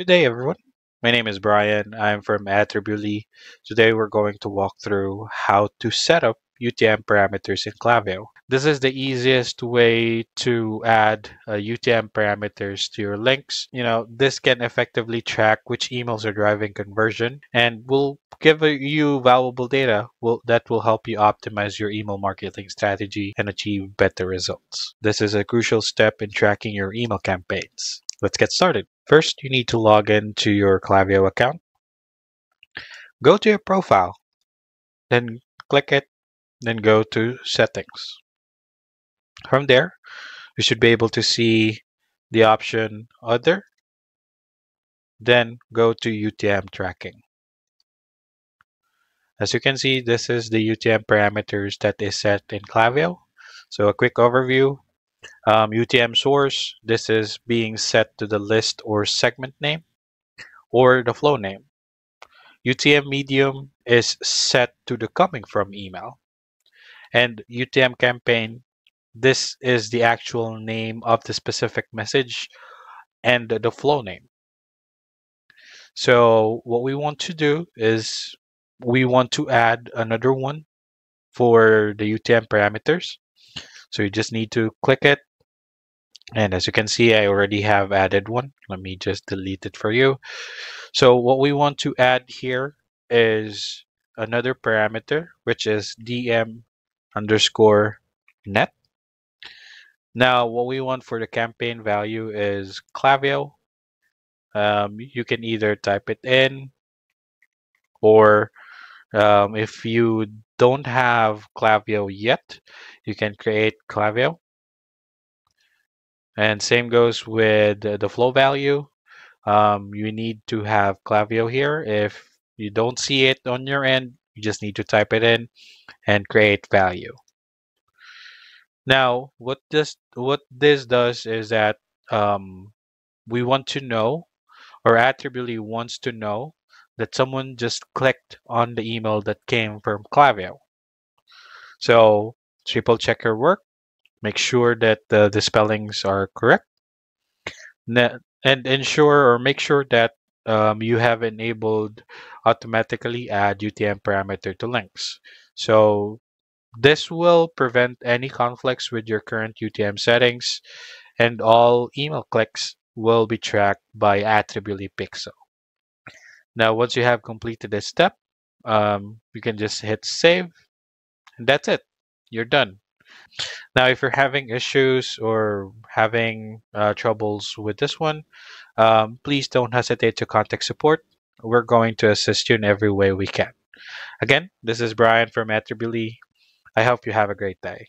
Good day, everyone. My name is Brian. I'm from Attribuly. Today, we're going to walk through how to set up UTM parameters in Klaviyo. This is the easiest way to add uh, UTM parameters to your links. You know, this can effectively track which emails are driving conversion and will give you valuable data will, that will help you optimize your email marketing strategy and achieve better results. This is a crucial step in tracking your email campaigns. Let's get started. First, you need to log in to your Klaviyo account. Go to your profile, then click it, then go to settings. From there, you should be able to see the option other, then go to UTM tracking. As you can see, this is the UTM parameters that is set in Klaviyo. So a quick overview, um, UTM source, this is being set to the list or segment name or the flow name. UTM medium is set to the coming from email. And UTM campaign, this is the actual name of the specific message and the flow name. So what we want to do is we want to add another one for the UTM parameters. So you just need to click it. And as you can see, I already have added one. Let me just delete it for you. So what we want to add here is another parameter, which is dm underscore net. Now, what we want for the campaign value is Klaviyo. Um, you can either type it in or um, if you don't have Klaviyo yet, you can create Klaviyo. And same goes with the flow value. Um, you need to have Klaviyo here. If you don't see it on your end, you just need to type it in and create value. Now, what this what this does is that um, we want to know, or Attribuly wants to know that someone just clicked on the email that came from Klaviyo. So triple check your work, make sure that the, the spellings are correct, and ensure or make sure that um, you have enabled automatically add UTM parameter to links. So this will prevent any conflicts with your current UTM settings and all email clicks will be tracked by Attribuly Pixel. Now, once you have completed this step, um, you can just hit save and that's it. You're done. Now, if you're having issues or having uh, troubles with this one, um, please don't hesitate to contact support. We're going to assist you in every way we can. Again, this is Brian from Attribuly. I hope you have a great day.